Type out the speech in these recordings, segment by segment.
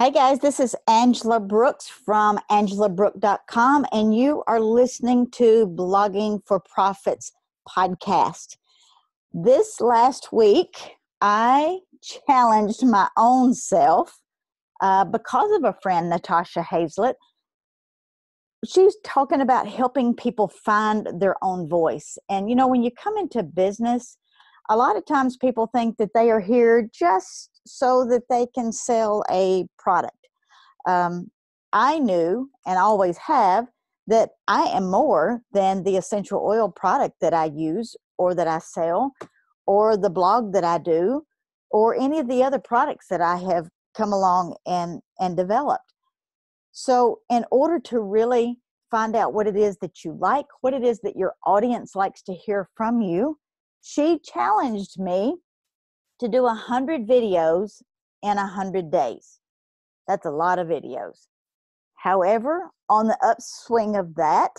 Hey guys, this is Angela Brooks from angelabrook.com, and you are listening to Blogging for Profits podcast. This last week, I challenged my own self uh, because of a friend, Natasha Hazlett. She's talking about helping people find their own voice. And you know, when you come into business, a lot of times people think that they are here just so that they can sell a product. Um, I knew and always have that I am more than the essential oil product that I use or that I sell or the blog that I do or any of the other products that I have come along and, and developed. So, in order to really find out what it is that you like, what it is that your audience likes to hear from you, she challenged me to do a hundred videos in a hundred days. That's a lot of videos. However, on the upswing of that,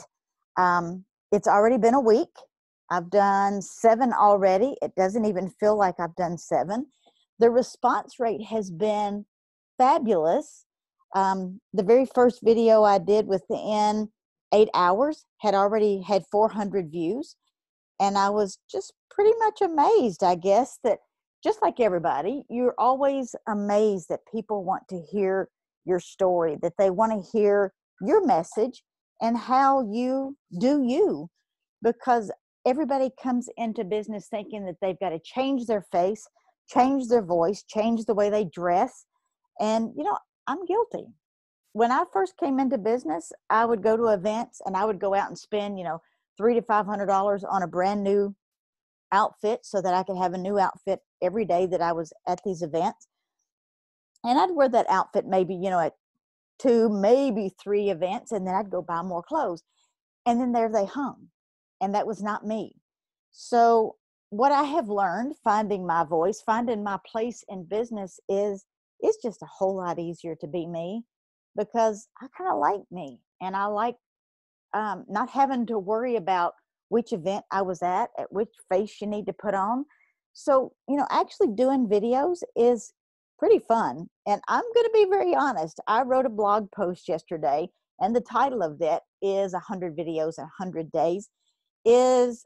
um, it's already been a week. I've done seven already. It doesn't even feel like I've done seven. The response rate has been fabulous. Um, the very first video I did within eight hours had already had 400 views. And I was just pretty much amazed, I guess, that just like everybody, you're always amazed that people want to hear your story, that they want to hear your message and how you do you. Because everybody comes into business thinking that they've got to change their face, change their voice, change the way they dress. And, you know, I'm guilty. When I first came into business, I would go to events and I would go out and spend, you know, three to five hundred dollars on a brand new outfit so that I could have a new outfit every day that I was at these events. And I'd wear that outfit maybe, you know, at two, maybe three events, and then I'd go buy more clothes. And then there they hung. And that was not me. So, what I have learned finding my voice, finding my place in business is it's just a whole lot easier to be me because I kind of like me and I like um, not having to worry about which event I was at, at which face you need to put on. So, you know, actually doing videos is pretty fun. And I'm going to be very honest. I wrote a blog post yesterday, and the title of that is 100 videos in 100 days. Is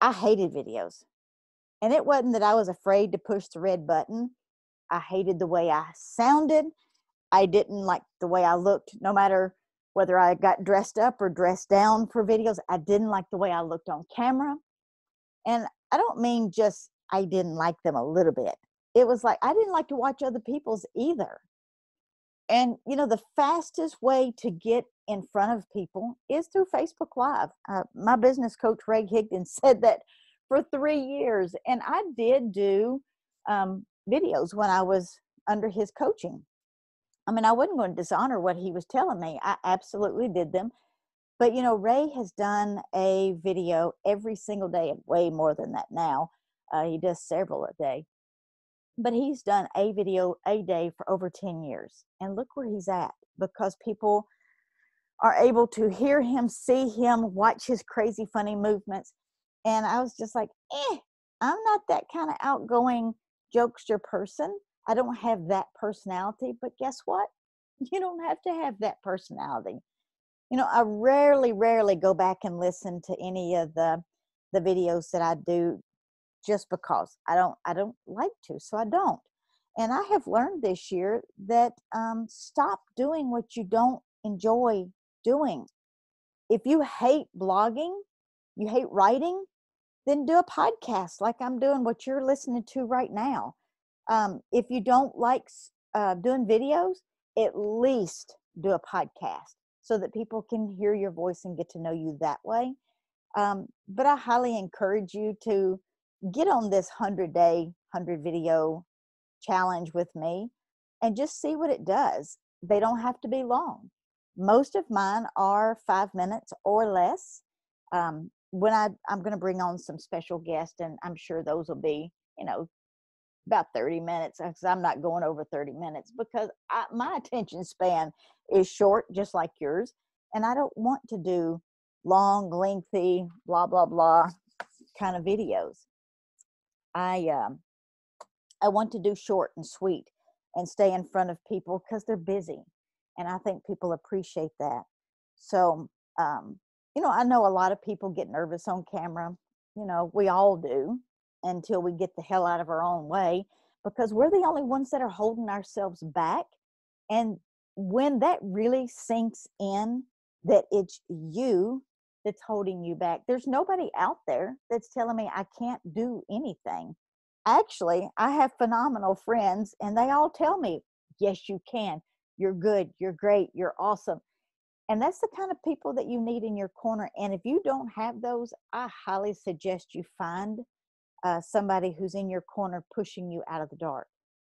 I hated videos. And it wasn't that I was afraid to push the red button. I hated the way I sounded. I didn't like the way I looked, no matter whether I got dressed up or dressed down for videos. I didn't like the way I looked on camera. And I don't mean just I didn't like them a little bit. It was like I didn't like to watch other people's either. And, you know, the fastest way to get in front of people is through Facebook Live. Uh, my business coach, Ray Higdon, said that for three years. And I did do um, videos when I was under his coaching. I mean, I wasn't going to dishonor what he was telling me. I absolutely did them. But, you know, Ray has done a video every single day, way more than that now. Uh, he does several a day. But he's done a video a day for over 10 years. And look where he's at because people are able to hear him, see him, watch his crazy, funny movements. And I was just like, eh, I'm not that kind of outgoing jokester person. I don't have that personality, but guess what? You don't have to have that personality. You know, I rarely, rarely go back and listen to any of the the videos that I do just because I don't I don't like to, so I don't. And I have learned this year that um, stop doing what you don't enjoy doing. If you hate blogging, you hate writing, then do a podcast like I'm doing what you're listening to right now um, if you don't like uh, doing videos, at least do a podcast so that people can hear your voice and get to know you that way. Um, but I highly encourage you to get on this 100 day, 100 video challenge with me and just see what it does. They don't have to be long. Most of mine are five minutes or less. Um, when I, I'm going to bring on some special guests, and I'm sure those will be, you know, about 30 minutes because I'm not going over 30 minutes because I, my attention span is short, just like yours. And I don't want to do long, lengthy, blah, blah, blah kind of videos. I, um, I want to do short and sweet and stay in front of people because they're busy. And I think people appreciate that. So, um, you know, I know a lot of people get nervous on camera. You know, we all do until we get the hell out of our own way because we're the only ones that are holding ourselves back. And when that really sinks in that it's you that's holding you back, there's nobody out there that's telling me I can't do anything. Actually, I have phenomenal friends and they all tell me, yes, you can. You're good. You're great. You're awesome. And that's the kind of people that you need in your corner. And if you don't have those, I highly suggest you find uh, somebody who's in your corner pushing you out of the dark.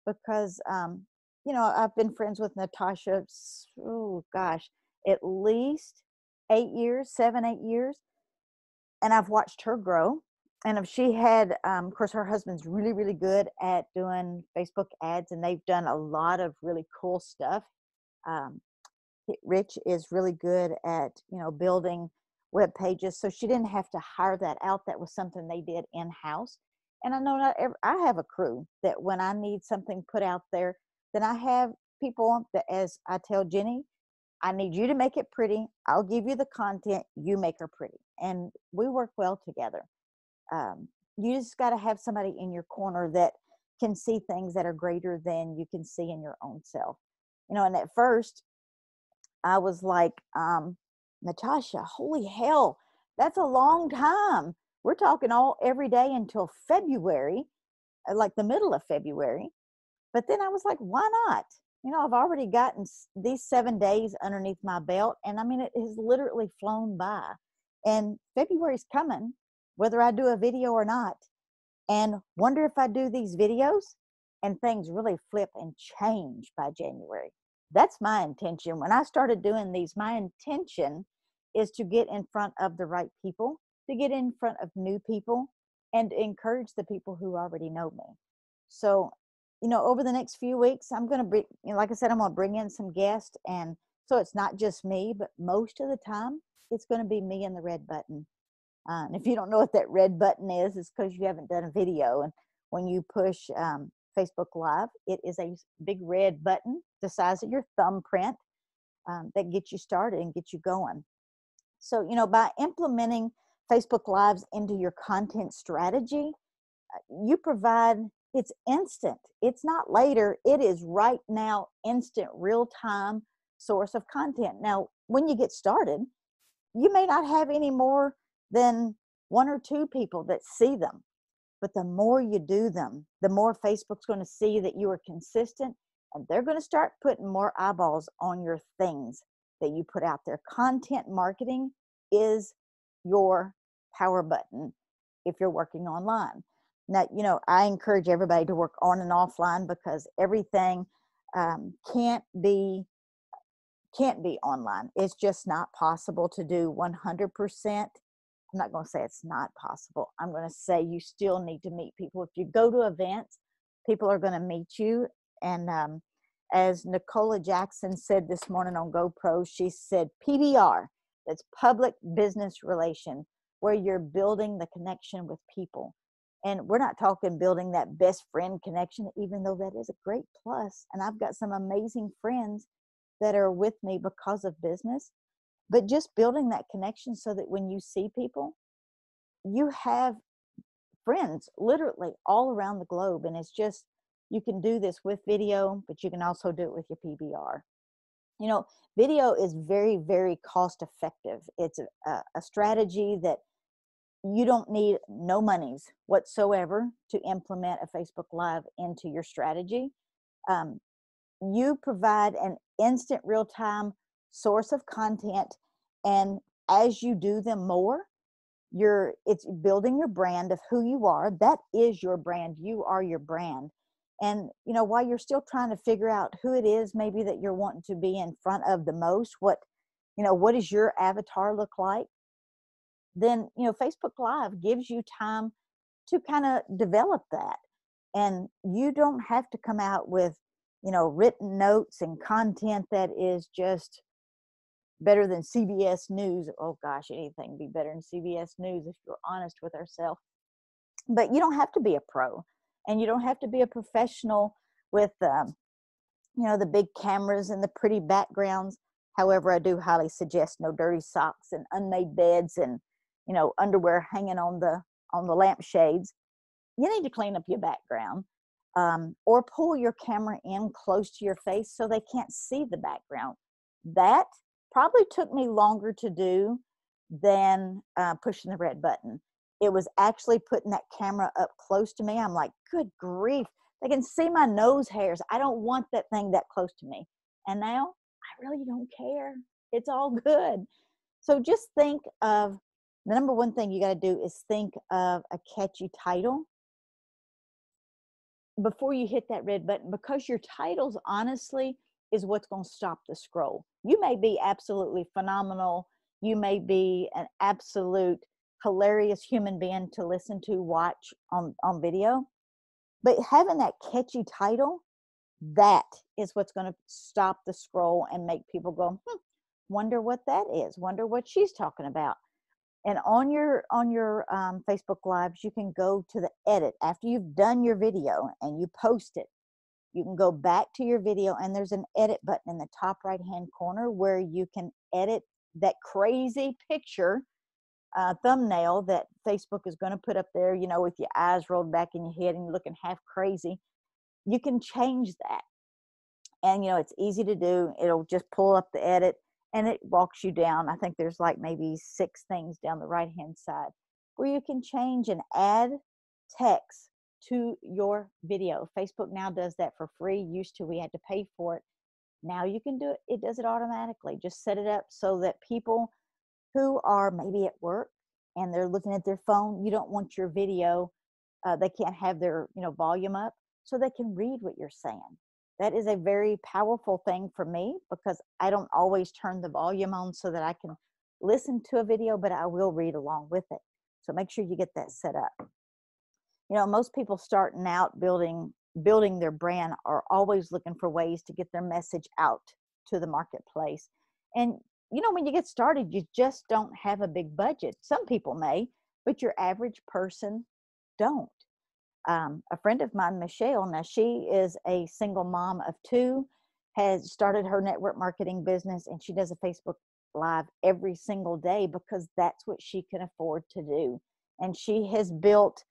Because, um, you know, I've been friends with Natasha, oh gosh, at least eight years, seven, eight years. And I've watched her grow. And if she had, um, of course, her husband's really, really good at doing Facebook ads, and they've done a lot of really cool stuff. Um, Rich is really good at, you know, building web pages. So she didn't have to hire that out. That was something they did in house. And I know not every, I have a crew that when I need something put out there, then I have people that, as I tell Jenny, I need you to make it pretty. I'll give you the content. You make her pretty, and we work well together. Um, you just got to have somebody in your corner that can see things that are greater than you can see in your own self. You know, and at first, I was like, um, Natasha, holy hell, that's a long time. We're talking all every day until February, uh, like the middle of February. But then I was like, why not? You know, I've already gotten these seven days underneath my belt, and I mean, it has literally flown by. And February's coming, whether I do a video or not. And wonder if I do these videos and things really flip and change by January. That's my intention. When I started doing these, my intention is to get in front of the right people, to get in front of new people, and encourage the people who already know me. So, you know, over the next few weeks, I'm going to bring, you know, like I said, I'm going to bring in some guests. And so it's not just me, but most of the time, it's going to be me and the red button. Uh, and if you don't know what that red button is, it's because you haven't done a video. And when you push um, Facebook Live, it is a big red button the size of your thumbprint um, that gets you started and gets you going. So, you know, by implementing Facebook Lives into your content strategy, uh, you provide it's instant. It's not later. It is right now, instant, real time source of content. Now, when you get started, you may not have any more than one or two people that see them. But the more you do them, the more Facebook's going to see that you are consistent and they're going to start putting more eyeballs on your things that you put out there. Content marketing is your power button if you're working online. Now, you know, I encourage everybody to work on and offline because everything um, can't be can't be online. It's just not possible to do 100%. I'm not going to say it's not possible. I'm going to say you still need to meet people. If you go to events, people are going to meet you and um, as Nicola Jackson said this morning on GoPro, she said PBR, that's public business relation, where you're building the connection with people. And we're not talking building that best friend connection, even though that is a great plus. And I've got some amazing friends that are with me because of business. But just building that connection so that when you see people, you have friends literally all around the globe. And it's just you can do this with video, but you can also do it with your PBR. You know, video is very, very cost effective. It's a, a strategy that you don't need no monies whatsoever to implement a Facebook Live into your strategy. Um, you provide an instant real time source of content, and as you do them more, you're it's building your brand of who you are. That is your brand. You are your brand and you know while you're still trying to figure out who it is maybe that you're wanting to be in front of the most what you know what does your avatar look like? Then you know facebook live gives you time to kind of develop that. And you don't have to come out with you know written notes and content that is just better than cbs news. Oh gosh anything be better than cbs news if you're honest with ourselves but you don't have to be a pro and you don't have to be a professional with um, you know, the big cameras and the pretty backgrounds. However, I do highly suggest no dirty socks and unmade beds and, you know, underwear hanging on the on the lampshades. You need to clean up your background. Um, or pull your camera in close to your face so they can't see the background. That probably took me longer to do than uh, pushing the red button. It was actually putting that camera up close to me. I'm like, good grief, they can see my nose hairs. I don't want that thing that close to me. And now I really don't care. It's all good. So just think of the number one thing you got to do is think of a catchy title before you hit that red button because your titles honestly is what's going to stop the scroll. You may be absolutely phenomenal. You may be an absolute hilarious human being to listen to, watch on, on video. But having that catchy title, that is what's going to stop the scroll and make people go, hmm, wonder what that is, wonder what she's talking about. And on your on your um, Facebook lives, you can go to the edit after you've done your video and you post it you can go back to your video and there's an edit button in the top right hand corner where you can edit that crazy picture uh, thumbnail that Facebook is going to put up there, you know, with your eyes rolled back in your head and looking half crazy. You can change that. And, you know, it's easy to do. It'll just pull up the edit and it walks you down. I think there's like maybe six things down the right hand side where you can change and add text to your video. Facebook now does that for free. Used to we had to pay for it. Now you can do it. It does it automatically. Just set it up so that people who are maybe at work and they're looking at their phone, you don't want your video. Uh, they can't have their you know volume up so they can read what you're saying. That is a very powerful thing for me because I don't always turn the volume on so that I can listen to a video, but I will read along with it. So make sure you get that set up you know most people starting out building building their brand are always looking for ways to get their message out to the marketplace and you know when you get started you just don't have a big budget some people may but your average person don't um, a friend of mine michelle now she is a single mom of two has started her network marketing business and she does a facebook live every single day because that's what she can afford to do and she has built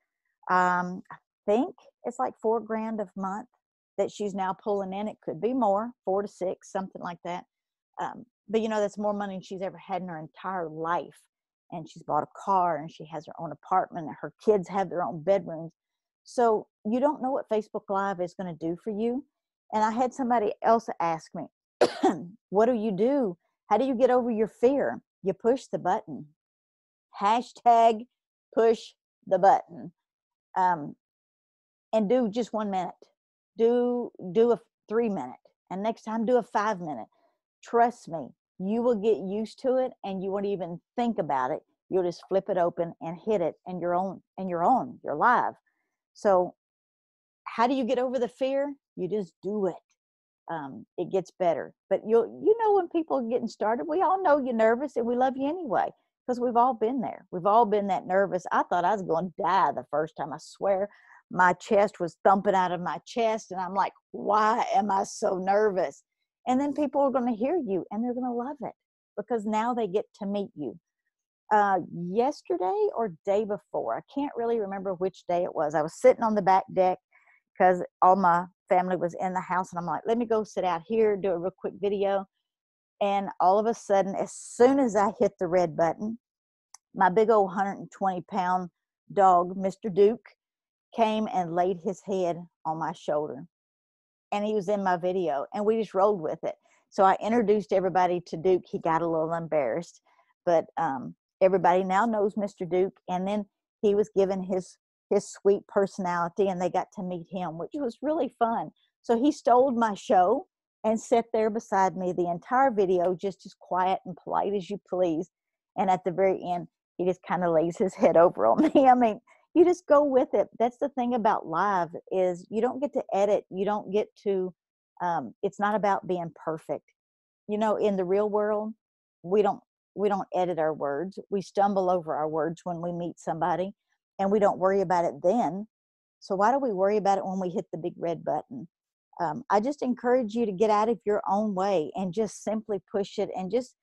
um, I think it's like four grand a month that she's now pulling in. It could be more, four to six, something like that. Um, but you know, that's more money than she's ever had in her entire life. And she's bought a car and she has her own apartment her kids have their own bedrooms. So you don't know what Facebook Live is going to do for you. And I had somebody else ask me, What do you do? How do you get over your fear? You push the button. Hashtag push the button um, and do just one minute do do a three minute and next time do a five minute trust me you will get used to it and you won't even think about it you'll just flip it open and hit it and you're on and you're on you're live so how do you get over the fear you just do it um, it gets better but you'll you know when people are getting started we all know you're nervous and we love you anyway because we've all been there. We've all been that nervous. I thought I was going to die the first time. I swear my chest was thumping out of my chest. And I'm like, why am I so nervous? And then people are going to hear you and they're going to love it because now they get to meet you. Uh, yesterday or day before, I can't really remember which day it was. I was sitting on the back deck because all my family was in the house. And I'm like, let me go sit out here, do a real quick video. And all of a sudden, as soon as I hit the red button, my big old 120 pound dog, Mr. Duke, came and laid his head on my shoulder. And he was in my video, and we just rolled with it. So I introduced everybody to Duke. He got a little embarrassed, but um, everybody now knows Mr. Duke. And then he was given his his sweet personality, and they got to meet him, which was really fun. So he stole my show and sit there beside me the entire video, just as quiet and polite as you please. And at the very end, he just kind of lays his head over on me. I mean, you just go with it. That's the thing about live is you don't get to edit. You don't get to. Um, it's not about being perfect. You know, in the real world, we don't we don't edit our words. We stumble over our words when we meet somebody, and we don't worry about it then. So why do we worry about it when we hit the big red button? um, I just encourage you to get out of your own way and just simply push it and just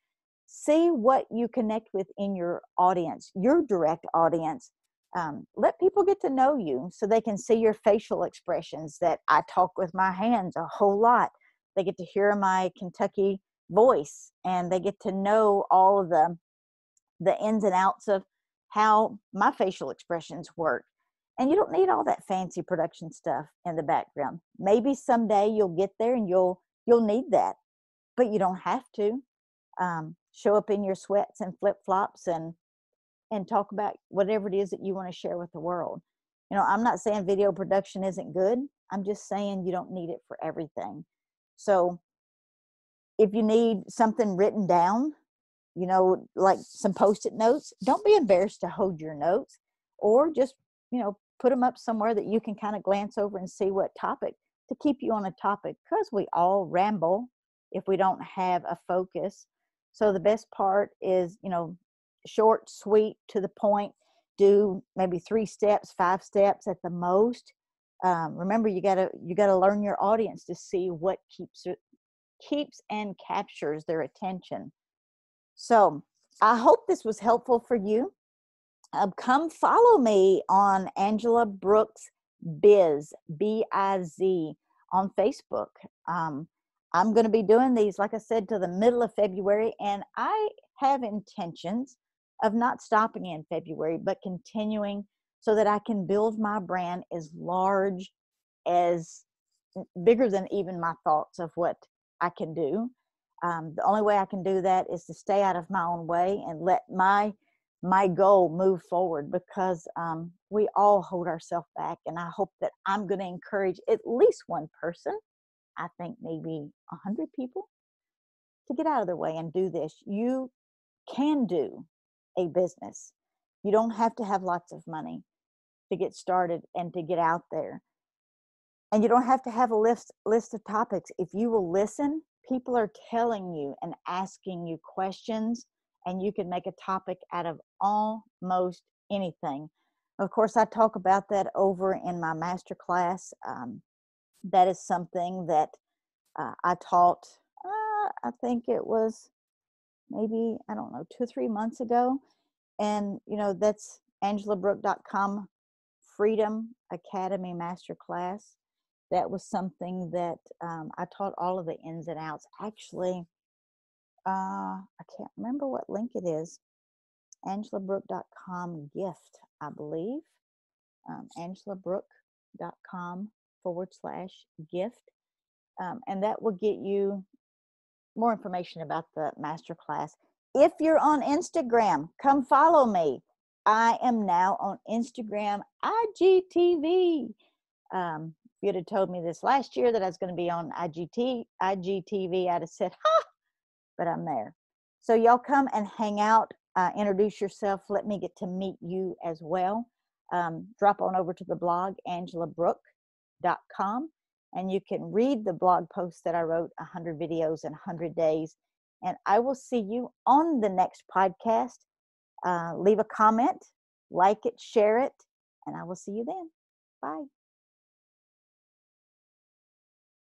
see what you connect with in your audience, your direct audience. Um, let people get to know you so they can see your facial expressions that I talk with my hands a whole lot. They get to hear my Kentucky voice and they get to know all of the the ins and outs of how my facial expressions work and you don't need all that fancy production stuff in the background maybe someday you'll get there and you'll you'll need that but you don't have to um, show up in your sweats and flip-flops and and talk about whatever it is that you want to share with the world. You know i'm not saying video production isn't good i'm just saying you don't need it for everything. So if you need something written down you know like some post-it notes don't be embarrassed to hold your notes or just you know put them up somewhere that you can kind of glance over and see what topic to keep you on a topic because we all ramble if we don't have a focus. So the best part is you know short sweet to the point. Do maybe three steps five steps at the most. Um, remember you gotta you gotta learn your audience to see what keeps keeps and captures their attention. So i hope this was helpful for you. Uh, come follow me on Angela Brooks Biz, B I Z, on Facebook. Um, I'm going to be doing these, like I said, to the middle of February, and I have intentions of not stopping in February, but continuing so that I can build my brand as large as bigger than even my thoughts of what I can do. Um, the only way I can do that is to stay out of my own way and let my my goal move forward because um, we all hold ourselves back and i hope that i'm going to encourage at least one person i think maybe a hundred people to get out of their way and do this you can do a business you don't have to have lots of money to get started and to get out there and you don't have to have a list list of topics if you will listen people are telling you and asking you questions and you can make a topic out of almost anything. Of course, I talk about that over in my master class. Um, that is something that uh, I taught, uh, I think it was maybe, I don't know, two three months ago. And, you know, that's angelabrook.com Freedom Academy Master Class. That was something that um, I taught all of the ins and outs. Actually, uh, I can't remember what link it is. AngelaBrook.com gift, I believe. Um, AngelaBrook.com forward slash gift. Um, and that will get you more information about the masterclass. If you're on Instagram, come follow me. I am now on Instagram, IGTV. Um, if you'd have told me this last year that I was going to be on IGT, IGTV, I'd have said, ha, but I'm there. So y'all come and hang out, uh, introduce yourself. Let me get to meet you as well. Um, drop on over to the blog, angelabrook.com, and you can read the blog post that I wrote 100 videos in 100 days. And I will see you on the next podcast. Uh, leave a comment, like it, share it, and I will see you then. Bye.